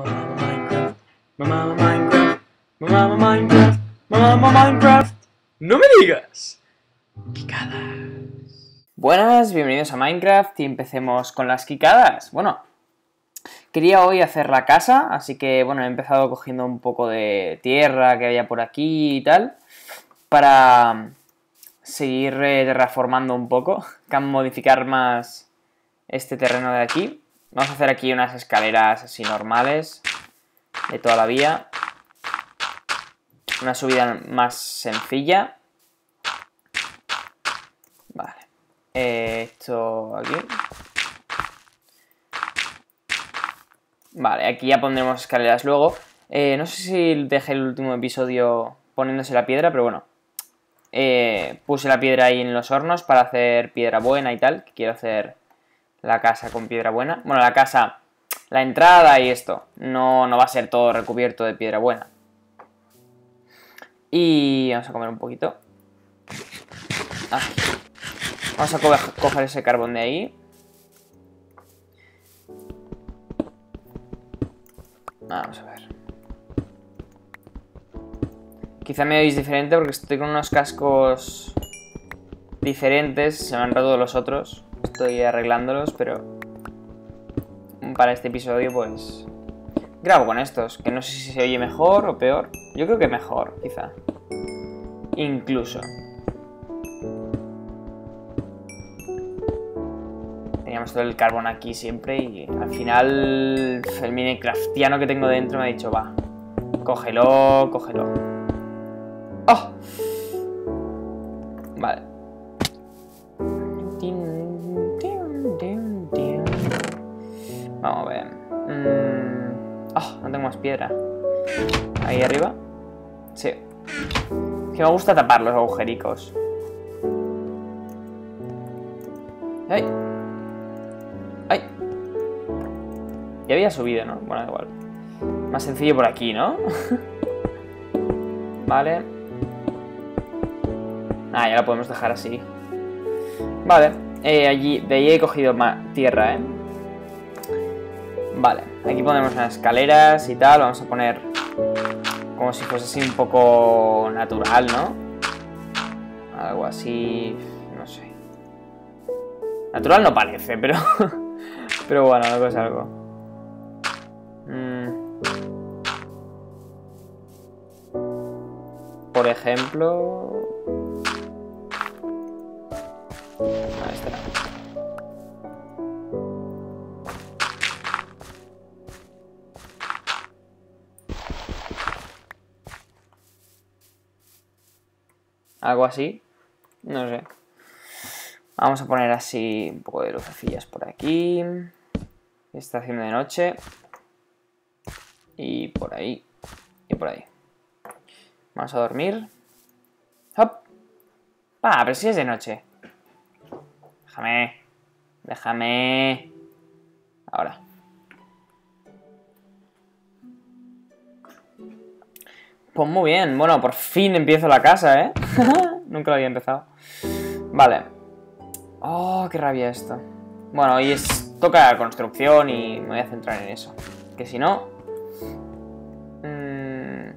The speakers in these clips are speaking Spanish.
Mamá Minecraft, mamá Minecraft, mamá Minecraft, mamá Minecraft. No me digas. Quicadas. Buenas, bienvenidos a Minecraft y empecemos con las quicadas. Bueno, quería hoy hacer la casa, así que bueno, he empezado cogiendo un poco de tierra que había por aquí y tal, para seguir eh, reformando un poco, modificar más este terreno de aquí. Vamos a hacer aquí unas escaleras así normales, de toda la vía. Una subida más sencilla. Vale. Eh, esto aquí. Vale, aquí ya pondremos escaleras luego. Eh, no sé si dejé el último episodio poniéndose la piedra, pero bueno. Eh, puse la piedra ahí en los hornos para hacer piedra buena y tal. Que quiero hacer la casa con piedra buena. Bueno, la casa, la entrada y esto. No, no va a ser todo recubierto de piedra buena. Y vamos a comer un poquito. Aquí. Vamos a coger ese carbón de ahí. Vamos a ver. Quizá me veis diferente porque estoy con unos cascos diferentes. Se me han roto los otros. Estoy arreglándolos, pero para este episodio pues grabo con estos. Que no sé si se oye mejor o peor. Yo creo que mejor, quizá. Incluso. Teníamos todo el carbón aquí siempre y al final el Minecraftiano que tengo dentro me ha dicho, va, cógelo, cógelo. ¡Oh! Vamos a ver. Oh, no tengo más piedra. Ahí arriba. Sí. Que me gusta tapar los agujericos. ¡Ay! ¡Ay! Ya había subido, ¿no? Bueno, igual. Más sencillo por aquí, ¿no? vale. Ah, ya lo podemos dejar así. Vale. Eh, allí, de ahí he cogido más tierra, ¿eh? Vale, aquí ponemos unas escaleras y tal. Vamos a poner como si fuese así un poco natural, ¿no? Algo así... no sé. Natural no parece, pero... pero bueno, algo es algo. Mm. Por ejemplo... Algo así. No sé. Vamos a poner así un poco de lucecillas por aquí. Está haciendo de noche. Y por ahí. Y por ahí. Vamos a dormir. ¡Hop! Ah, pero si es de noche. Déjame. Déjame. Ahora. Pues muy bien. Bueno, por fin empiezo la casa, ¿eh? Nunca lo había empezado. Vale. Oh, qué rabia esto. Bueno, hoy es... toca construcción y me voy a centrar en eso. Que si no... Mmm,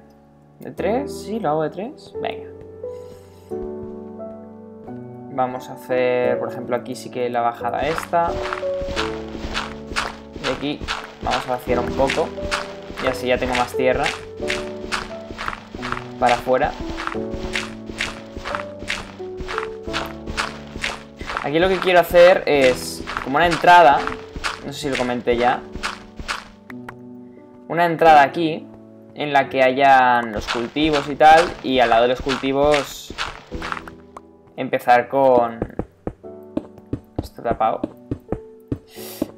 ¿De tres? Sí, lo hago de tres. Venga. Vamos a hacer, por ejemplo, aquí sí que la bajada esta. Y aquí vamos a vaciar un poco. Y así ya tengo más tierra para afuera. Aquí lo que quiero hacer es como una entrada, no sé si lo comenté ya, una entrada aquí en la que hayan los cultivos y tal, y al lado de los cultivos empezar con... Esto tapado.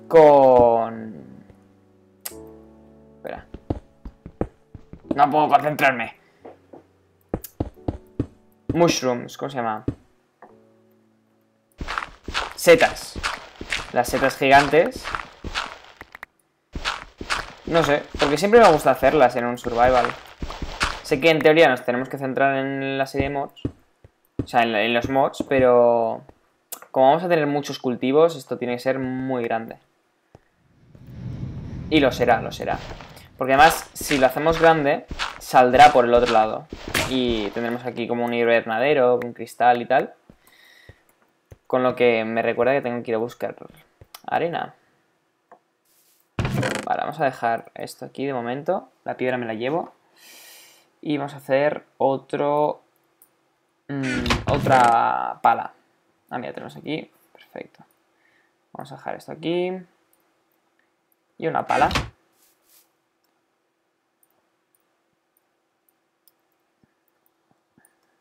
Con... Espera. No puedo concentrarme. Mushrooms, ¿cómo se llama? Setas. Las setas gigantes. No sé, porque siempre me gusta hacerlas en un survival. Sé que en teoría nos tenemos que centrar en la serie de mods. O sea, en, los mods, pero... Como vamos a tener muchos cultivos, esto tiene que ser muy grande. Y lo será, lo será. Porque además, si lo hacemos grande, saldrá por el otro lado. Y tendremos aquí como un invernadero, un cristal y tal. Con lo que me recuerda que tengo que ir a buscar arena. Vale, vamos a dejar esto aquí de momento. La piedra me la llevo. Y vamos a hacer otro... Mm, otra pala. Ah, mira, tenemos aquí. Perfecto. Vamos a dejar esto aquí. Y una pala.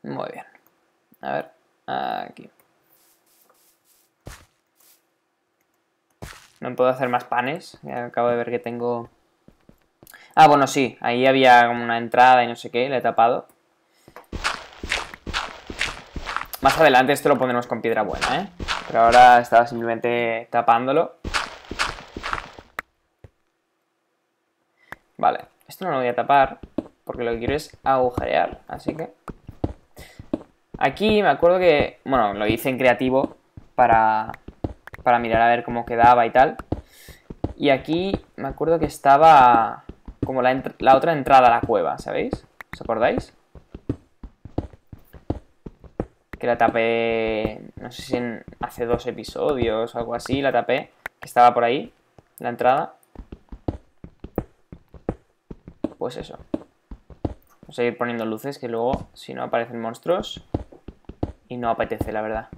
Muy bien. A ver, aquí. No puedo hacer más panes. acabo de ver que tengo... Ah, bueno, sí. Ahí había como una entrada y no sé qué. La he tapado. Más adelante esto lo pondremos con piedra buena, ¿eh? Pero ahora estaba simplemente tapándolo. Vale. Esto no lo voy a tapar. Porque lo que quiero es agujerear. Así que... Aquí me acuerdo que... Bueno, lo hice en creativo para para mirar a ver cómo quedaba y tal. Y aquí me acuerdo que estaba como la, otra entrada a la cueva, ¿sabéis? ¿Os acordáis? Que la tapé, no sé si en, hace dos episodios o algo así, la tapé, que estaba por ahí, la entrada. Pues eso. Vamos a ir poniendo luces que luego, si no, aparecen monstruos. Y no apetece, la verdad.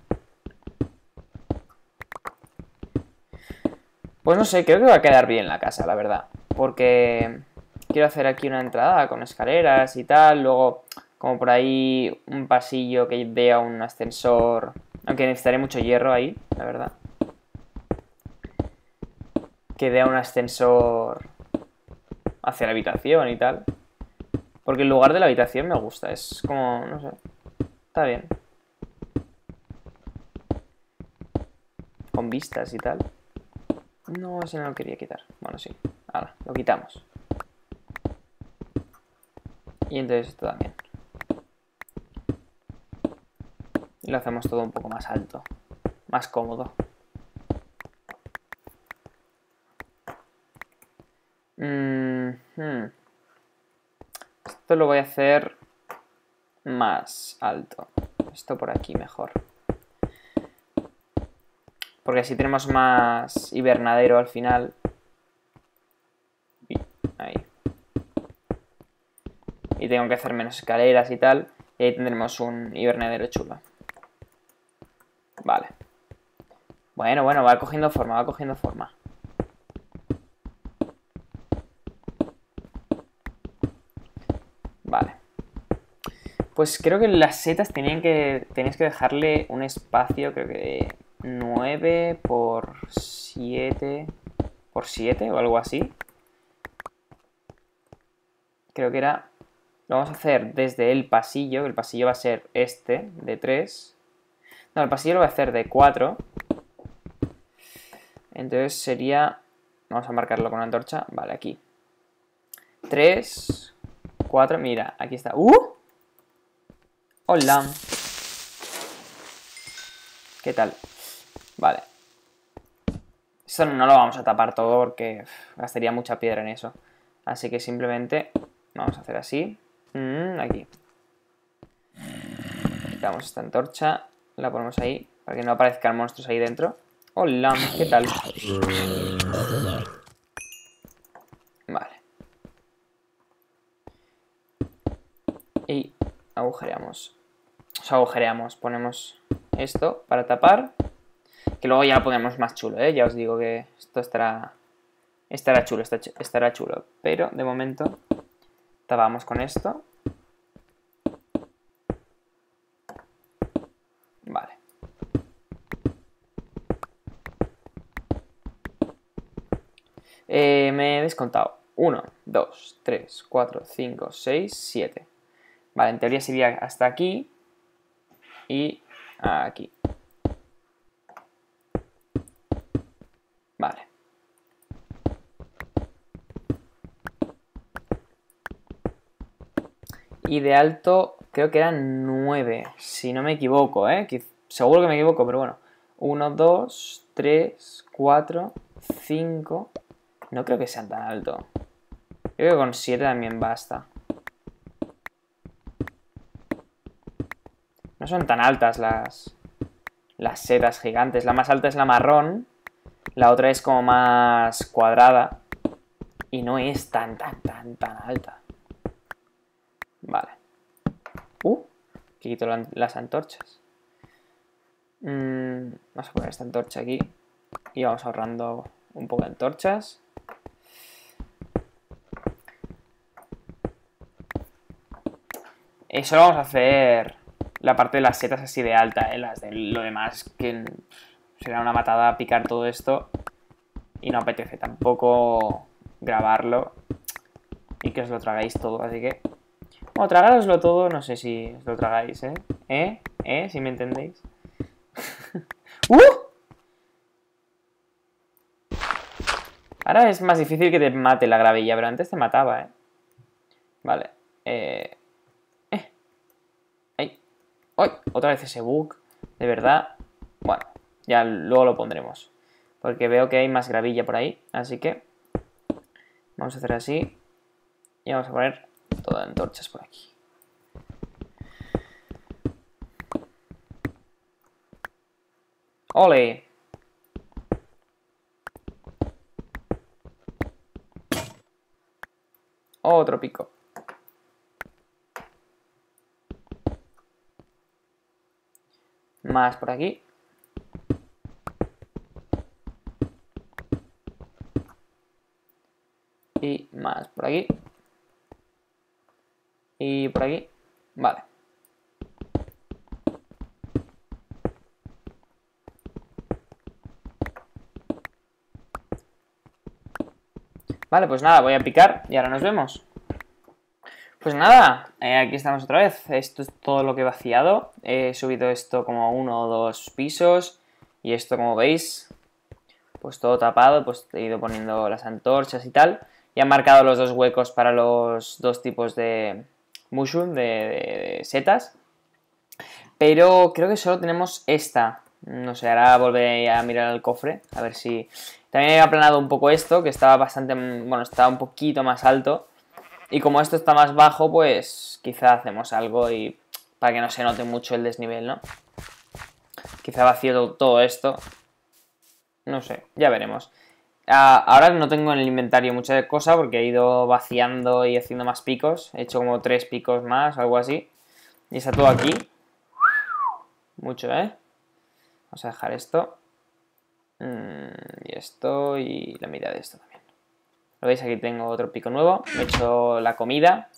Pues no sé, creo que va a quedar bien la casa, la verdad. Porque quiero hacer aquí una entrada con escaleras y tal. Luego, como por ahí, un pasillo que dé a un ascensor. Aunque necesitaré mucho hierro ahí, la verdad. Que dé un ascensor hacia la habitación y tal. Porque el lugar de la habitación me gusta. Es como, no sé. Está bien. Con vistas y tal. No, ese no lo quería quitar. Bueno, sí. Ahora, lo quitamos. Y entonces esto también. Y lo hacemos todo un poco más alto. Más cómodo. Mm, hmm. Esto lo voy a hacer más alto. Esto por aquí mejor. Porque así tenemos más hibernadero al final. Ahí. Y tengo que hacer menos escaleras y tal. Y ahí tendremos un hibernadero chulo. Vale. Bueno, bueno, va cogiendo forma, va cogiendo forma. Vale. Pues creo que las setas tenían que... Tenéis que dejarle un espacio, creo que 9 por 7 por 7 o algo así. Creo que era... Lo vamos a hacer desde el pasillo, el pasillo va a ser este, de 3. No, el pasillo lo voy a hacer de 4. Entonces sería... Vamos a marcarlo con una antorcha. Vale, aquí. 3, 4, mira, aquí está. ¡Uh! Hola. ¿Qué tal? Vale. Esto no lo vamos a tapar todo porque gastaría mucha piedra en eso. Así que simplemente vamos a hacer así. Mm, aquí. Quitamos esta antorcha. La ponemos ahí para que no aparezcan monstruos ahí dentro. Hola, ¿qué tal? Vale. Y agujereamos. O agujereamos. Ponemos esto para tapar. Que luego ya lo ponemos más chulo, ¿eh? Ya os digo que esto estará, estará chulo, estará chulo. Pero de momento tapamos con esto. Vale. Eh, me he descontado. 1, 2, 3, 4, 5, 6, 7. Vale, en teoría sería hasta aquí y aquí. Vale. Y de alto creo que eran 9, si no me equivoco, ¿eh? Seguro que me equivoco, pero bueno. 1, 2, 3, 4, 5... No creo que sean tan alto. creo que con 7 también basta. No son tan altas las, las setas gigantes. La más alta es la marrón. La otra es como más cuadrada. Y no es tan, tan, tan, tan alta. Vale. Uh, quito las antorchas. Mm, vamos a poner esta antorcha aquí. Y vamos ahorrando un poco de antorchas. Eso lo vamos a hacer la parte de las setas así de alta, ¿eh? Las de lo demás que será una matada picar todo esto. Y no apetece tampoco grabarlo y que os lo tragáis todo, así que... Bueno, tragároslo todo, no sé si os lo tragáis, ¿eh? ¿Eh? ¿Eh? Si me entendéis. ¡Uh! Ahora es más difícil que te mate la gravilla, pero antes te mataba, ¿eh? Vale. Eh... Eh. ¡Ay! ¡Ay! Otra vez ese bug. De verdad. Bueno, ya luego lo pondremos. Porque veo que hay más gravilla por ahí. Así que... Vamos a hacer así. Y vamos a poner todas las antorchas por aquí. ¡Ole! Otro pico. Más por aquí. Y más por aquí. Y por aquí. Vale. Vale, pues nada, voy a picar y ahora nos vemos. Pues nada, eh, aquí estamos otra vez. Esto es todo lo que he vaciado. He subido esto como uno o dos pisos. Y esto, como veis, pues todo tapado. Pues he ido poniendo las antorchas y tal. Y han marcado los dos huecos para los dos tipos de mushroom, de, setas. Pero creo que solo tenemos esta. No sé, ahora volveré a mirar el cofre. A ver si... También he aplanado un poco esto, que estaba bastante... Bueno, estaba un poquito más alto. Y como esto está más bajo, pues quizá hacemos algo y... Para que no se note mucho el desnivel, ¿no? Quizá vacío todo esto. No sé, ya veremos. Ah, ahora no tengo en el inventario mucha cosa porque he ido vaciando y haciendo más picos. He hecho como tres picos más, algo así. Y está todo aquí. Mucho, ¿eh? Vamos a dejar esto. Mm, y esto y la mitad de esto también. Lo veis, aquí tengo otro pico nuevo. he hecho la comida,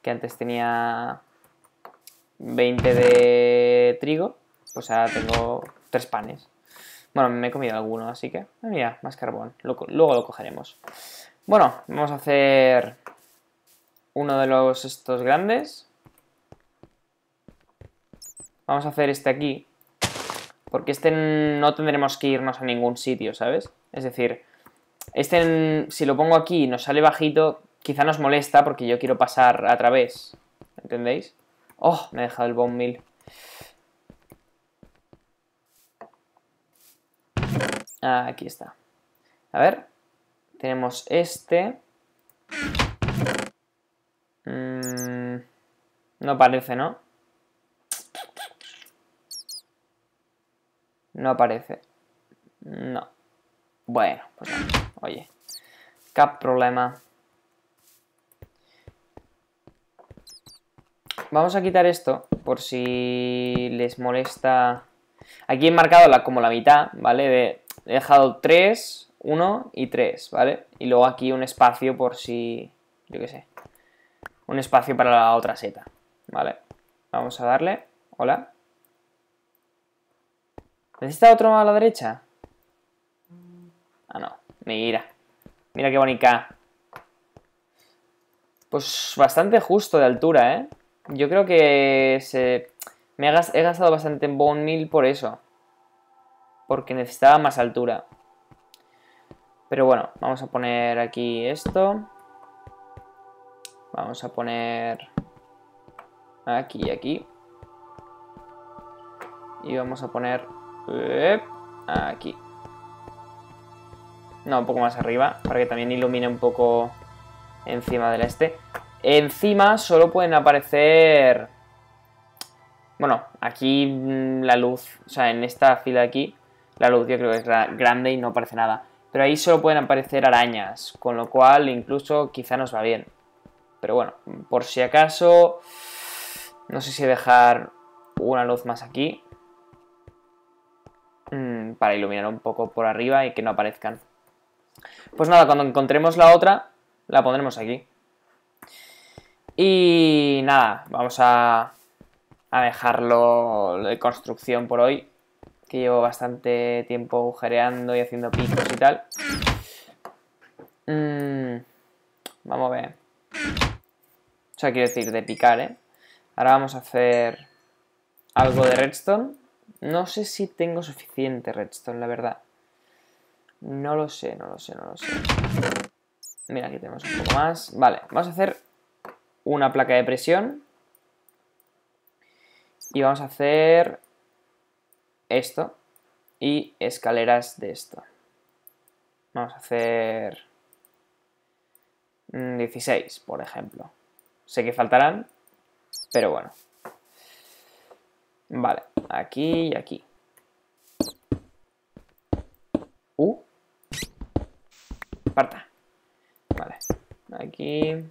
que antes tenía 20 de trigo. Pues ahora tengo tres panes. Bueno, me he comido alguno, así que... Mira, más carbón. Luego, lo cogeremos. Bueno, vamos a hacer uno de los estos grandes. Vamos a hacer este aquí. Porque este no tendremos que irnos a ningún sitio, ¿sabes? Es decir, este si lo pongo aquí y nos sale bajito, quizá nos molesta porque yo quiero pasar a través. ¿Entendéis? Oh, me he dejado el bone mill. Aquí está. A ver. Tenemos este. Mm, no parece, ¿no? No aparece. No. Bueno, pues oye. Cap problema. Vamos a quitar esto por si les molesta. Aquí he marcado la, como la mitad, ¿vale? De, he dejado 3, 1 y 3, ¿vale? Y luego aquí un espacio por si, yo qué sé, un espacio para la otra seta, ¿vale? Vamos a darle, hola. ¿Necesita otro a la derecha? Ah, no, mira, mira qué bonita. Pues bastante justo de altura, ¿eh? Yo creo que se... Me he gastado bastante en Bone Mill por eso porque necesitaba más altura. Pero bueno, vamos a poner aquí esto. Vamos a poner aquí y aquí. Y vamos a poner aquí. No, un poco más arriba, para que también ilumine un poco encima del este. Encima solo pueden aparecer... Bueno, aquí mm, la luz, o sea, en esta fila aquí, la luz yo creo que es grande y no aparece nada. Pero ahí solo pueden aparecer arañas, con lo cual incluso quizá nos va bien. Pero bueno, por si acaso, no sé si dejar una luz más aquí. Mm, para iluminar un poco por arriba y que no aparezcan. Pues nada, cuando encontremos la otra, la pondremos aquí. Y nada, vamos a dejarlo de construcción por hoy. Que llevo bastante tiempo agujereando y haciendo picos y tal. Mm, vamos a ver. O sea, quiero decir, de picar, ¿eh? Ahora vamos a hacer algo de redstone. No sé si tengo suficiente redstone, la verdad. No lo sé, no lo sé, no lo sé. Mira, aquí tenemos un poco más. Vale, vamos a hacer una placa de presión. Y vamos a hacer esto. Y escaleras de esto. Vamos a hacer 16, por ejemplo. Sé que faltarán, pero bueno. Vale, aquí y aquí. Uh. Parta. Vale. Aquí.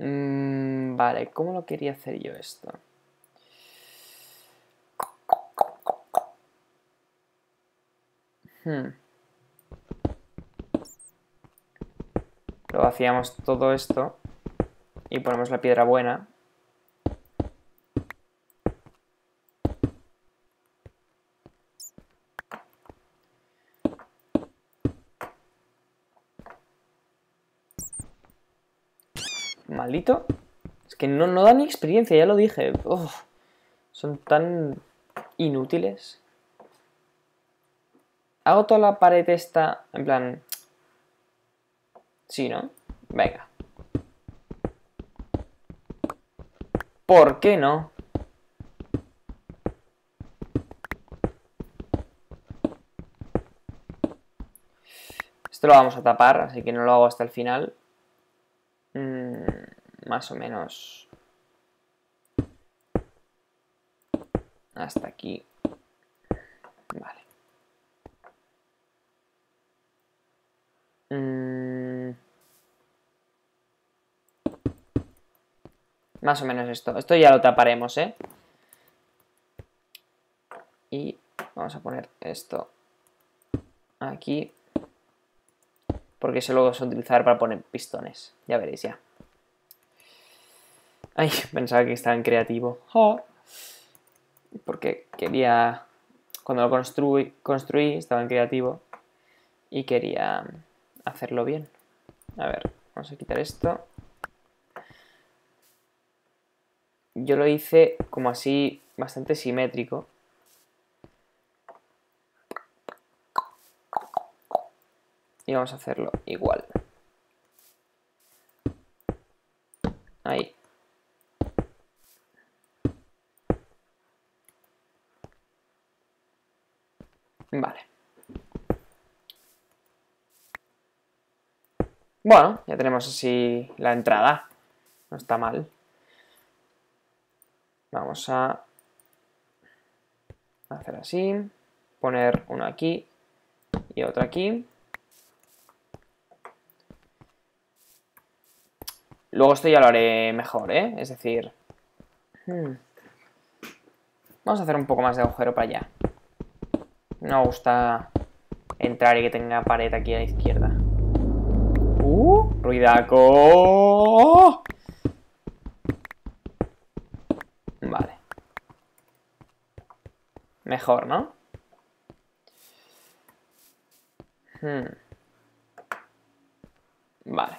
Mm, vale, ¿cómo lo quería hacer yo esto? Hmm. Luego hacíamos todo esto y ponemos la piedra buena. Es que no, no da ni experiencia, ya lo dije. son tan inútiles. Hago toda la pared esta, en plan... Sí, ¿no? Venga. ¿Por qué no? Esto lo vamos a tapar, así que no lo hago hasta el final. Más o menos. Hasta aquí. Vale. Mm. Más o menos esto. Esto ya lo taparemos, ¿eh? Y vamos a poner esto aquí. Porque eso luego se utilizar para poner pistones. Ya veréis, ya. Ay, pensaba que estaba en creativo. Porque quería... Cuando lo construí, construí, estaba en creativo. Y quería hacerlo bien. A ver, vamos a quitar esto. yo lo hice como así, bastante simétrico. Y vamos a hacerlo igual. Ahí. Vale. Bueno, ya tenemos así la entrada. No está mal. Vamos a hacer así, poner uno aquí y otro aquí. Luego esto ya lo haré mejor, ¿eh? Es decir... Hmm, vamos a hacer un poco más de agujero para allá. No me gusta entrar y que tenga pared aquí a la izquierda. ¡Uh! ¡Ruidaco! Mejor, ¿no? Hmm. Vale.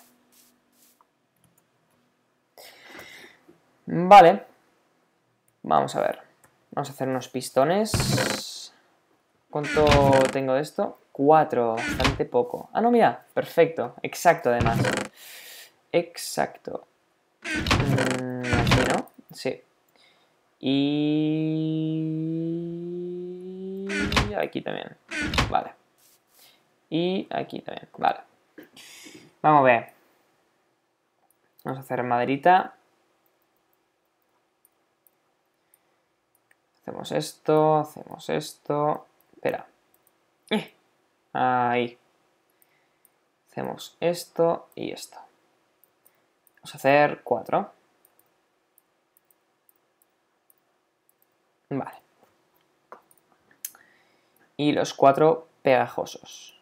Vale. Vamos a ver. Vamos a hacer unos pistones. ¿Cuánto tengo de esto? Cuatro, bastante poco. Ah, no, mira, perfecto. Exacto, además. Exacto. Mm, aquí, ¿no? Sí. Y aquí también. Vale. Y aquí también, vale. Vamos a ver. Vamos a hacer maderita. Hacemos esto, hacemos esto. Espera. Eh, ahí. Hacemos esto y esto. Vamos a hacer cuatro. Vale. Y los cuatro pegajosos.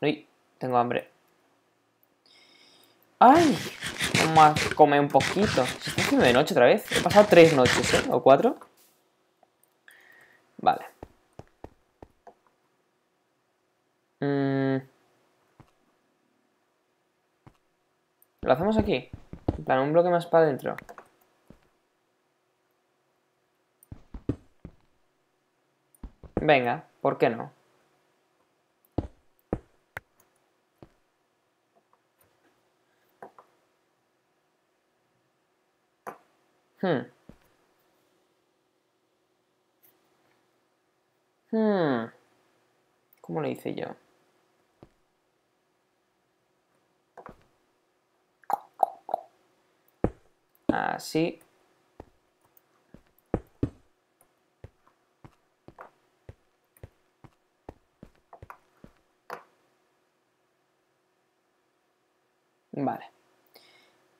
Uy, tengo hambre. ¡Ay! Vamos a comer un poquito. Se está haciendo de noche otra vez. He pasado tres noches, ¿eh? ¿O cuatro? Vale. Mm. ¿Lo hacemos aquí? En plan, un bloque más para adentro. Venga, ¿por qué no? Hmm. ¿Cómo lo hice yo? Así. Vale.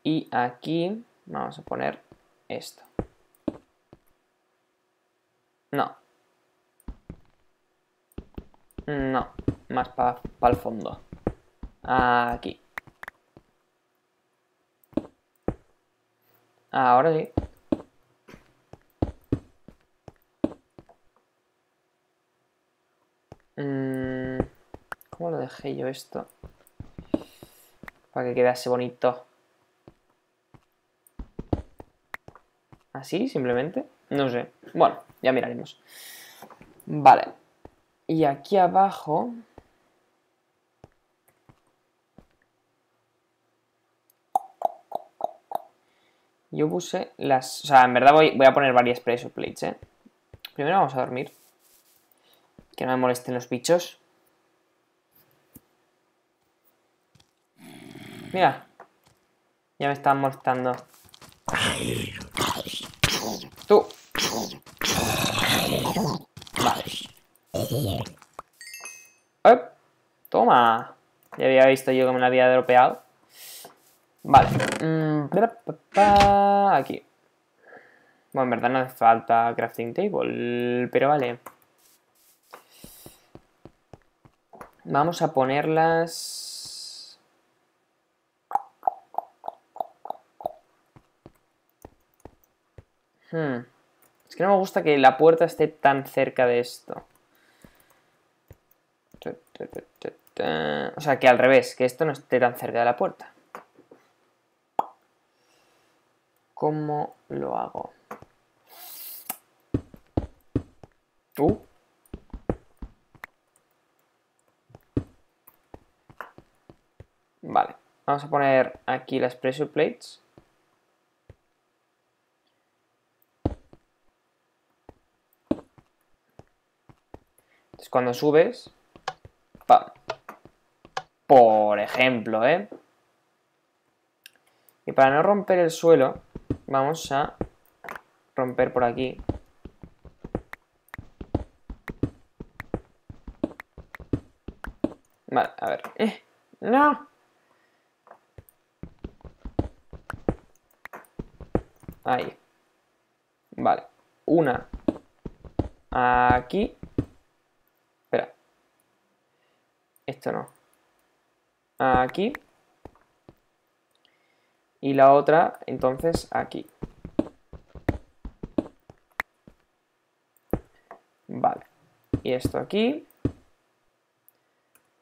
Y aquí vamos a poner esto. No. No, más para el fondo. Aquí. Ahora sí. Mm, ¿Cómo lo dejé yo esto? Para que quedase bonito. ¿Así, simplemente? No sé. Bueno, ya miraremos. Vale. Y aquí abajo... Yo puse las... O sea, en verdad voy, a poner varias pressure plates, ¿eh? Primero vamos a dormir. Que no me molesten los bichos. Mira. Ya me están molestando. Vale. Toma. Ya había visto yo que me la había dropeado. Vale. Mm, aquí. Bueno, en verdad no hace falta crafting table, pero vale. Vamos a ponerlas... Hmm. Es que no me gusta que la puerta esté tan cerca de esto. O sea, que al revés, que esto no esté tan cerca de la puerta. ¿Cómo lo hago? Uh. Vale, vamos a poner aquí las pressure plates. Entonces cuando subes, por ejemplo, ¿eh? Y para no romper el suelo, vamos a romper por aquí. Vale, a ver. ¡Eh! ¡No! Ahí. Vale. Una. Aquí. Espera. Esto no. Aquí y la otra entonces aquí. Vale. Y esto aquí.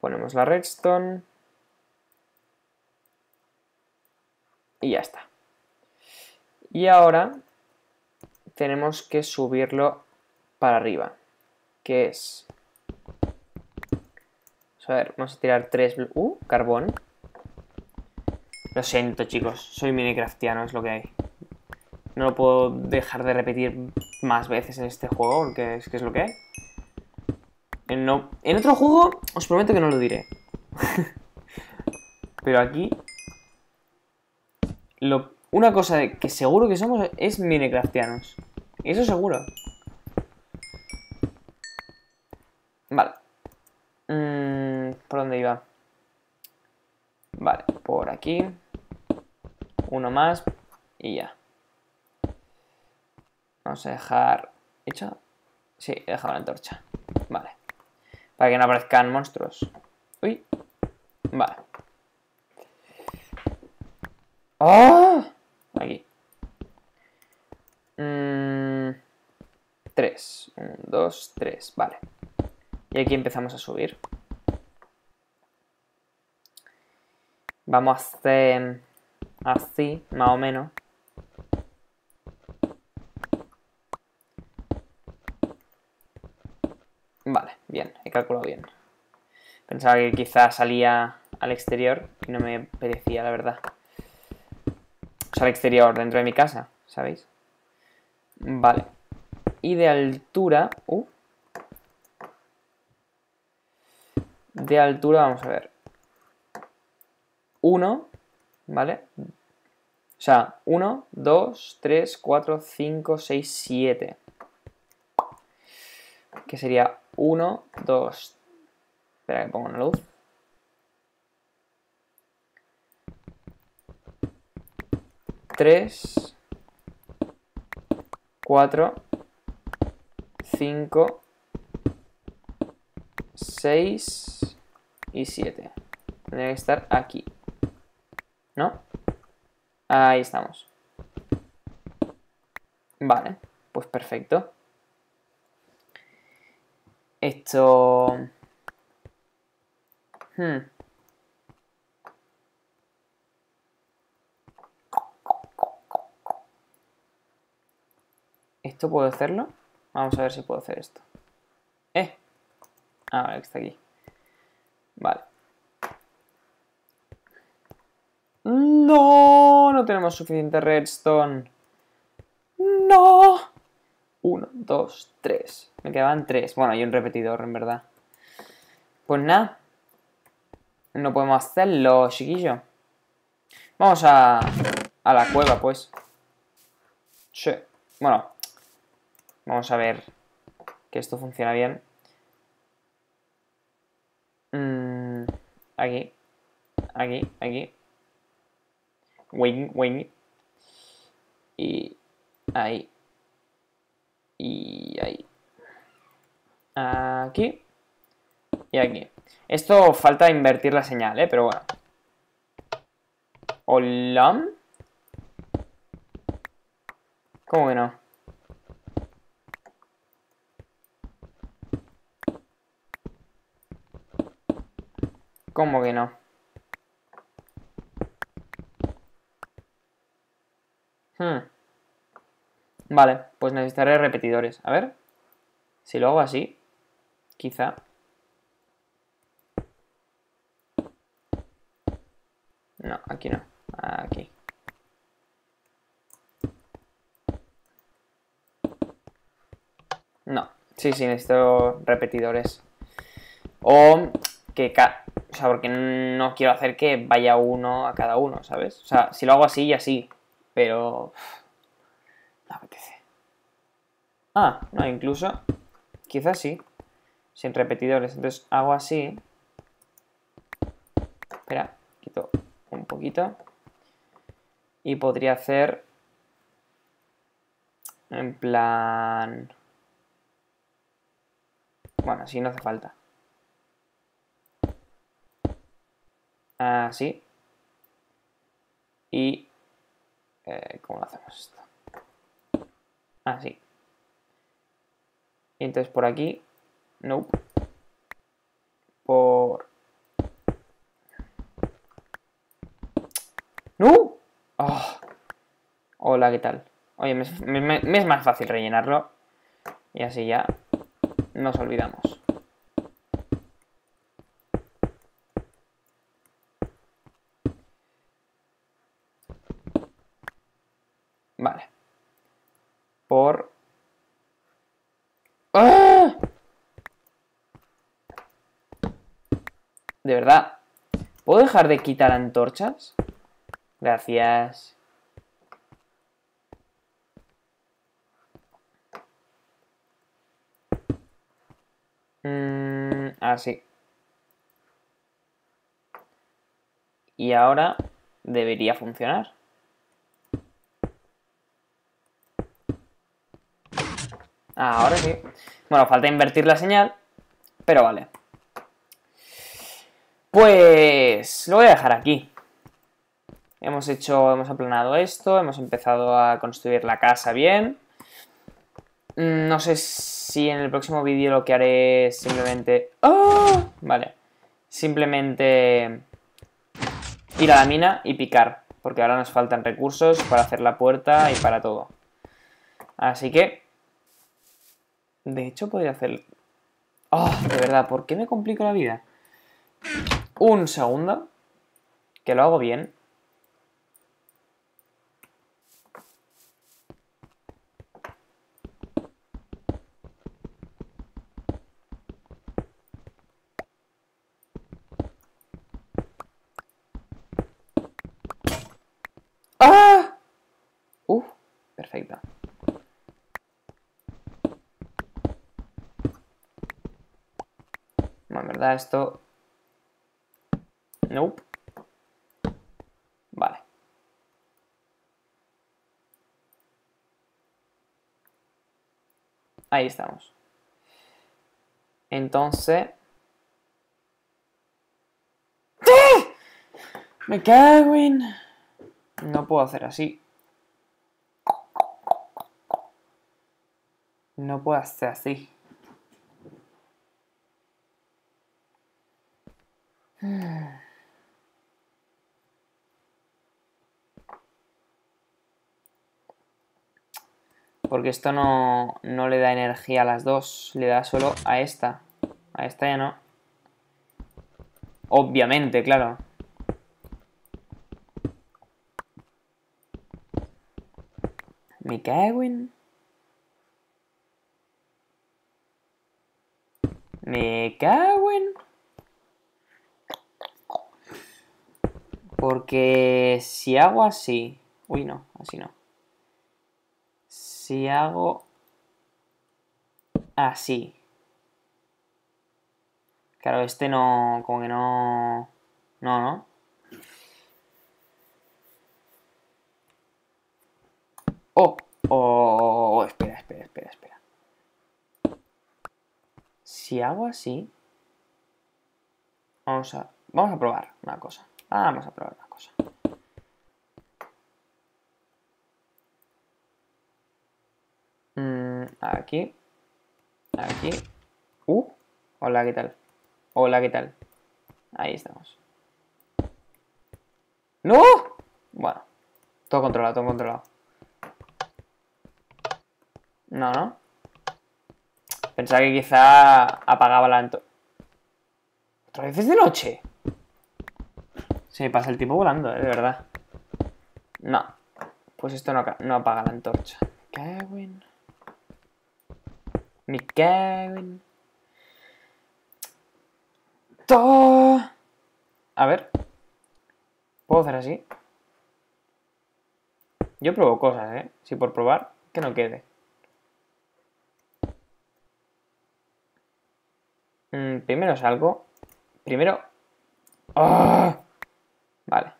Ponemos la redstone. Y ya está. Y ahora tenemos que subirlo para arriba. Que es... a ver, vamos a tirar tres... Uh, carbón. Lo siento, chicos. Soy Minecraftiano, es lo que hay. No lo puedo dejar de repetir más veces en este juego, porque es que es lo que hay. En otro juego os prometo que no lo diré. Pero aquí... Una cosa que seguro que somos es minecraftianos. Eso seguro. Vale. Mm, ¿Por dónde iba? Vale, por aquí. Uno más. Y ya. Vamos a dejar... ¿Hecho? Sí, he dejado la antorcha. Vale. Para que no aparezcan monstruos. Uy. Vale. ¡Oh! Aquí. Mm, tres. Un, dos, tres. Vale. Y aquí empezamos a subir. Vamos a hacer así, más o menos. Vale, bien, he calculado bien. Pensaba que quizás salía al exterior y no me perecía, la verdad. O sea, al exterior, dentro de mi casa, ¿sabéis? Vale. Y de altura... Uh. De altura, vamos a ver. 1, ¿vale? O sea, 1, 2, 3, 4, 5, 6, 7. Que sería 1, 2. Espera que pongo una luz. Tres, cuatro, cinco, seis y siete. Tendría que estar aquí. ¿No? Ahí estamos. Vale, pues perfecto. Esto... Hmm. ¿Esto puedo hacerlo? Vamos a ver si puedo hacer esto. ¡Eh! Ah, está aquí. Vale. ¡No! No tenemos suficiente redstone. ¡No! Uno, dos, tres. Me quedaban tres. Bueno, hay un repetidor, en verdad. Pues nada. No podemos hacerlo, chiquillo. Vamos a, a la cueva, pues. Bueno. Vamos a ver que esto funciona bien. Mm, aquí. Aquí, aquí. Wing, wing. Y ahí. Y ahí. Aquí. Y aquí. Esto falta invertir la señal, ¿eh? Pero bueno. Hola. ¿Cómo que no? ¿Cómo que no? Hmm. Vale, pues necesitaré repetidores. A ver. Si lo hago así, quizá. No, aquí no. Aquí. No. Sí, sí, necesito repetidores. O que... O sea, porque no quiero hacer que vaya uno a cada uno, ¿sabes? O sea, si lo hago así, ya sí. Pero... No apetece. Ah, no, incluso... Quizás sí. Sin repetidores. Entonces hago así. Espera, quito un poquito. Y podría hacer... En plan... Bueno, así no hace falta. Así. Y... Eh, ¿Cómo lo hacemos esto? Así. Y entonces por aquí... Nope. Por... ¡No! Oh. Hola, ¿qué tal? Oye, me, es más fácil rellenarlo. Y así ya nos olvidamos. Vale. Por... ¡Ah! De verdad. ¿Puedo dejar de quitar antorchas? Gracias. Mm, así. Y ahora debería funcionar. Ahora sí. Bueno, falta invertir la señal, pero vale. Pues lo voy a dejar aquí. Hemos hecho, hemos aplanado esto, hemos empezado a construir la casa bien. Mm, no sé si en el próximo vídeo lo que haré es simplemente... ¡Ah! Vale. Simplemente ir a la mina y picar. Porque ahora nos faltan recursos para hacer la puerta y para todo. Así que... De hecho podría hacer... ¡Oh! De verdad, ¿por qué me complico la vida? Un segundo. Que lo hago bien. ¡Ah! Bueno, en verdad esto... Nope. Vale. Ahí estamos. Entonces... ¡Ah! Me cago en... No puedo hacer así. No puedo hacer así. Porque esto no, no le da energía a las dos, le da solo a esta. A esta ya no. Obviamente, claro. Me cago en... Me cago en... Porque si hago así... Uy, no, así no. Si hago así. Claro, este no... Como que no... No, ¿no? Oh, oh, espera, espera, espera, espera. Si hago así... Vamos a... Vamos a probar una cosa. Vamos a probar una cosa. Mm, aquí. Aquí. Uh. Hola, ¿qué tal? Hola, ¿qué tal? Ahí estamos. ¡No! Bueno. Todo controlado, todo controlado. No, ¿no? Pensaba que quizá apagaba la... ¿Otra vez es de noche? Se me pasa el tiempo volando, ¿eh? de verdad. No. Pues esto no, no apaga la antorcha. Mi Kevin. Todo. A ver. ¿Puedo hacer así? Yo pruebo cosas, ¿eh? Si por probar, que no quede. Mm, primero salgo. Primero... ¡Ah! Vale.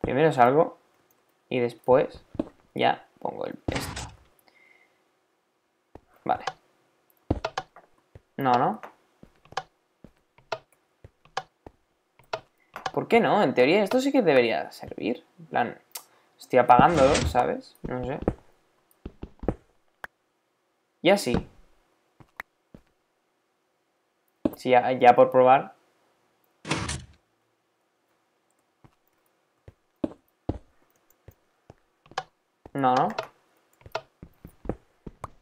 Primero salgo. Y después ya pongo el esto. Vale. No, ¿no? ¿Por qué no? En teoría esto sí que debería servir. En plan, estoy apagándolo, ¿sabes? No sé. Y así. Sí, ya, ya por probar. No, ¿no?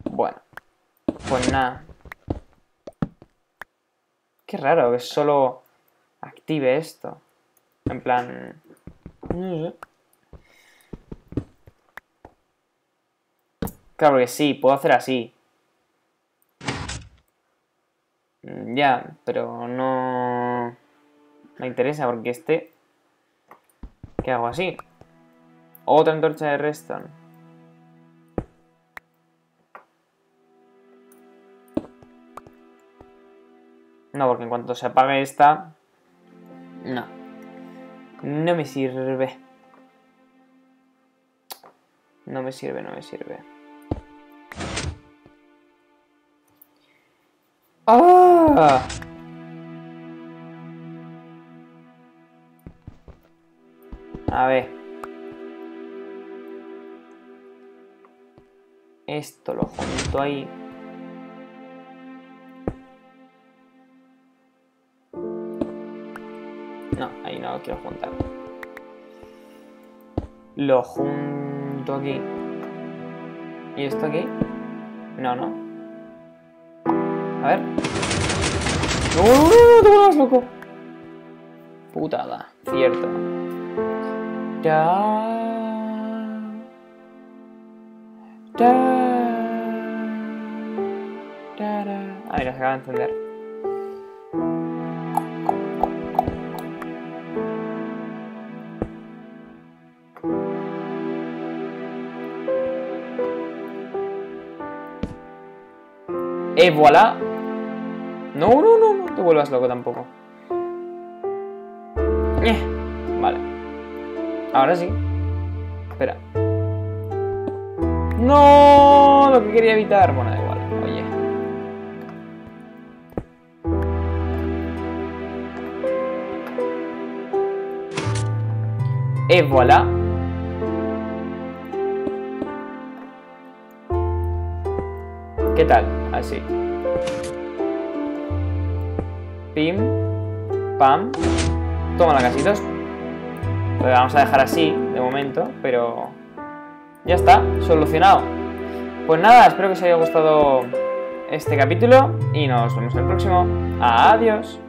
Bueno. Pues nada. Qué raro que solo active esto. En plan... No sé. Claro que sí, puedo hacer así. Ya, pero no... Me interesa porque este... ¿Qué hago así? Otra antorcha de redstone. No, porque en cuanto se apague esta... No. No me sirve. No me sirve, no me sirve. ¡Ah! A ver. Esto lo junto ahí. Lo quiero juntar. Lo junto aquí. ¿Y esto aquí? No, no. A ver. ¡No, no, no, no loco! Putada, cierto. Ya, ya. Ah, mira, se acaba de encender. Et voilà. No, no, no, no te vuelvas loco tampoco. Eh, Vale. Ahora sí. Espera. No, lo que quería evitar. Bueno, da igual. Oye. Et voilà. ¿Qué tal? Así. Pim. Pam. Toma la casitos. Lo vamos a dejar así de momento, pero ya está, solucionado. Pues nada, espero que os haya gustado este capítulo y nos vemos en el próximo. Adiós.